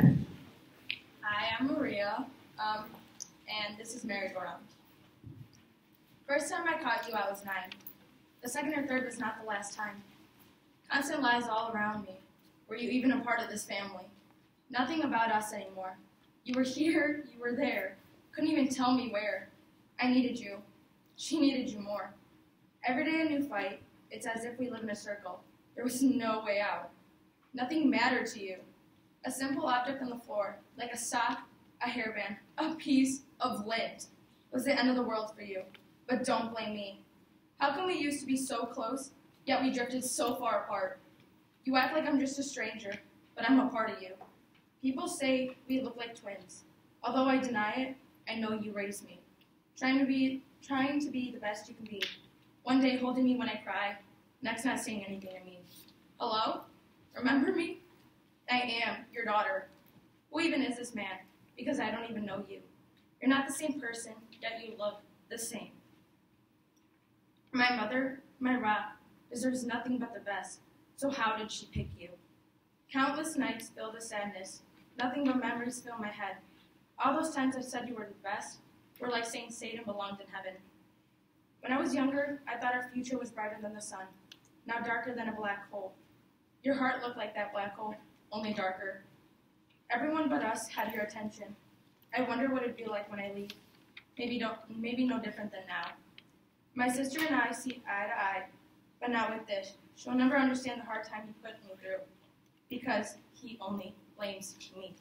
Hi, I'm Maria, um, and this is merry-go-round. First time I caught you, I was nine. The second or third was not the last time. Constant lies all around me. Were you even a part of this family? Nothing about us anymore. You were here, you were there. Couldn't even tell me where. I needed you. She needed you more. Every day a new fight. It's as if we live in a circle. There was no way out. Nothing mattered to you. A simple object on the floor, like a sock, a hairband, a piece of lint, was the end of the world for you. But don't blame me. How can we used to be so close, yet we drifted so far apart? You act like I'm just a stranger, but I'm a part of you. People say we look like twins. Although I deny it, I know you raised me. Trying to be trying to be the best you can be. One day holding me when I cry, next not saying anything to me. Hello? Remember me? I am your daughter. Who even is this man? Because I don't even know you. You're not the same person, yet you look the same. My mother, my rock, deserves nothing but the best. So how did she pick you? Countless nights filled with sadness. Nothing but memories fill my head. All those times I said you were the best were like saying Satan belonged in heaven. When I was younger, I thought our future was brighter than the sun, now darker than a black hole. Your heart looked like that black hole, only darker. Everyone but us had your attention. I wonder what it'd be like when I leave. Maybe don't, maybe no different than now. My sister and I see eye to eye, but not with this. She'll never understand the hard time he put me through, because he only blames me.